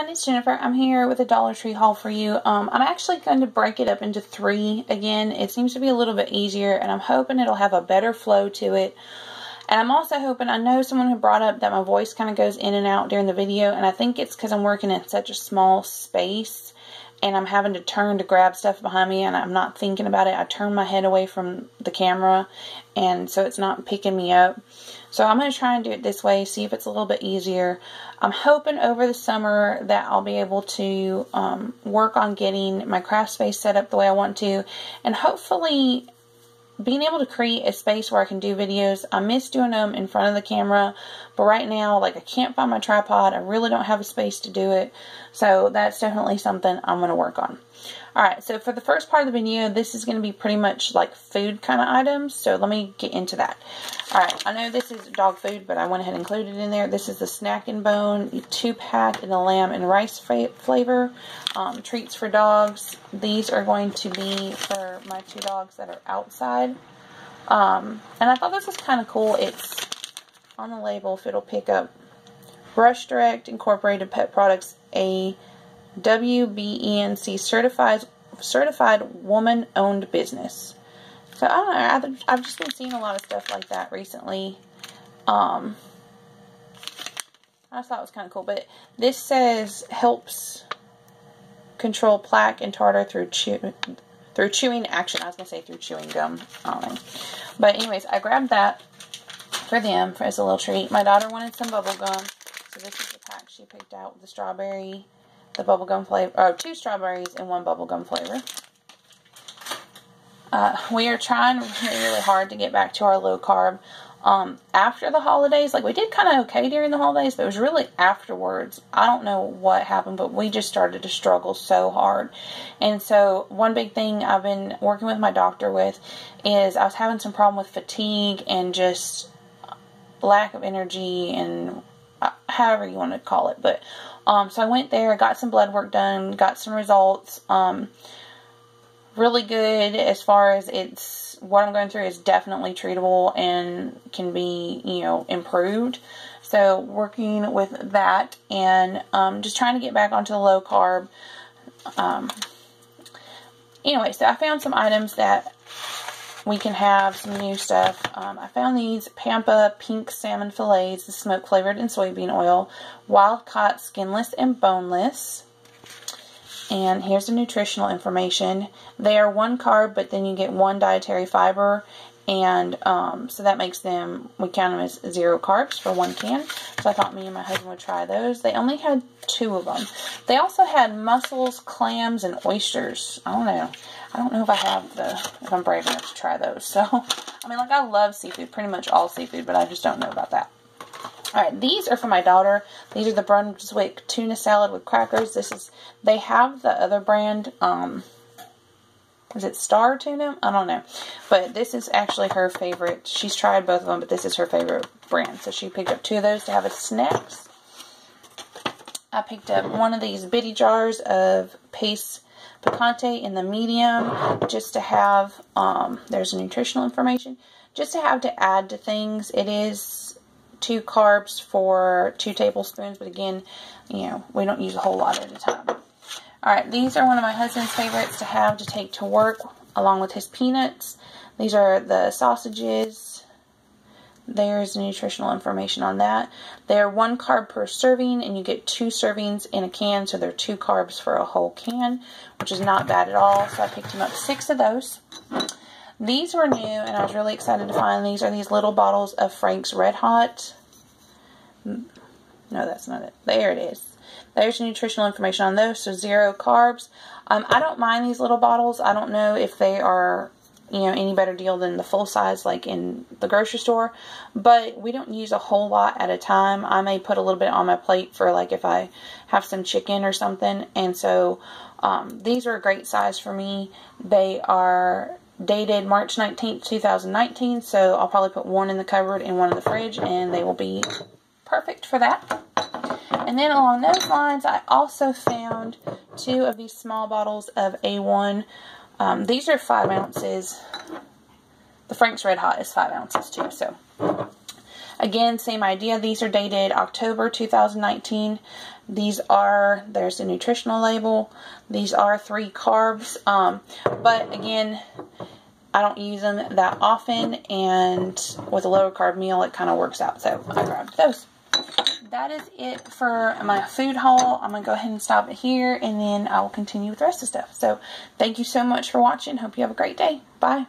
everyone, it's Jennifer. I'm here with a Dollar Tree haul for you. Um, I'm actually going to break it up into three again. It seems to be a little bit easier and I'm hoping it'll have a better flow to it. And I'm also hoping, I know someone who brought up that my voice kind of goes in and out during the video and I think it's because I'm working in such a small space and I'm having to turn to grab stuff behind me and I'm not thinking about it. I turn my head away from the camera and so it's not picking me up. So I'm going to try and do it this way, see if it's a little bit easier. I'm hoping over the summer that I'll be able to um, work on getting my craft space set up the way I want to and hopefully being able to create a space where I can do videos. I miss doing them in front of the camera, but right now, like, I can't find my tripod. I really don't have a space to do it, so that's definitely something I'm going to work on. Alright, so for the first part of the video, this is going to be pretty much like food kind of items, so let me get into that. Alright, I know this is dog food, but I went ahead and included it in there. This is the Snack and Bone 2-pack in the lamb and rice flavor. Um, treats for dogs. These are going to be for my two dogs that are outside. Um, and I thought this was kind of cool. It's on the label if it'll pick up Brush Direct Incorporated Pet Products, a WBENC certified certified woman owned business. So I don't know. I've, just been seeing a lot of stuff like that recently. Um, I thought it was kind of cool. But this says helps control plaque and tartar through chew through chewing action. I was gonna say through chewing gum. I don't know. But anyways, I grabbed that for them for, as a little treat. My daughter wanted some bubble gum, so this is the pack she picked out the strawberry the bubblegum flavor, or two strawberries and one bubblegum flavor. Uh, we are trying really, hard to get back to our low carb. Um, after the holidays, like we did kind of okay during the holidays, but it was really afterwards. I don't know what happened, but we just started to struggle so hard. And so, one big thing I've been working with my doctor with is I was having some problem with fatigue and just lack of energy and uh, however you want to call it. But um, so I went there, got some blood work done, got some results. Um, really good as far as it's what I'm going through is definitely treatable and can be, you know, improved. So working with that and um, just trying to get back onto the low carb. Um, anyway, so I found some items that we can have some new stuff. Um, I found these Pampa Pink Salmon Fillets, the smoke flavored in soybean oil, wild caught skinless and boneless. And here's the nutritional information. They are one carb, but then you get one dietary fiber. And um, so that makes them, we count them as zero carbs for one can. So I thought me and my husband would try those. They only had two of them. They also had mussels, clams, and oysters. I don't know. I don't know if I have the, if I'm brave enough to try those. So, I mean, like, I love seafood, pretty much all seafood, but I just don't know about that. Alright, these are for my daughter. These are the Brunswick tuna salad with crackers. This is, they have the other brand, um, is it Star Tuna? I don't know. But this is actually her favorite. She's tried both of them, but this is her favorite brand. So she picked up two of those to have as snacks. I picked up one of these bitty jars of Pace Picante in the medium just to have, um, there's nutritional information, just to have to add to things. It is two carbs for two tablespoons, but again, you know, we don't use a whole lot at a time. Alright, these are one of my husband's favorites to have to take to work along with his peanuts. These are the sausages. There's nutritional information on that. They're one carb per serving, and you get two servings in a can, so they're two carbs for a whole can, which is not bad at all. So I picked him up six of those. These were new, and I was really excited to find these are these little bottles of Frank's Red Hot. No, that's not it. There it is. There's nutritional information on those, so zero carbs. Um, I don't mind these little bottles. I don't know if they are you know, any better deal than the full size like in the grocery store. But we don't use a whole lot at a time. I may put a little bit on my plate for like if I have some chicken or something. And so um, these are a great size for me. They are dated March 19th, 2019. So I'll probably put one in the cupboard and one in the fridge and they will be perfect for that. And then along those lines, I also found two of these small bottles of A1 um, these are five ounces. The Frank's Red Hot is five ounces too. So Again, same idea. These are dated October 2019. These are, there's a nutritional label. These are three carbs. Um, but again, I don't use them that often. And with a lower carb meal, it kind of works out. So I grabbed those. That is it for my food haul. I'm going to go ahead and stop it here. And then I will continue with the rest of stuff. So thank you so much for watching. Hope you have a great day. Bye.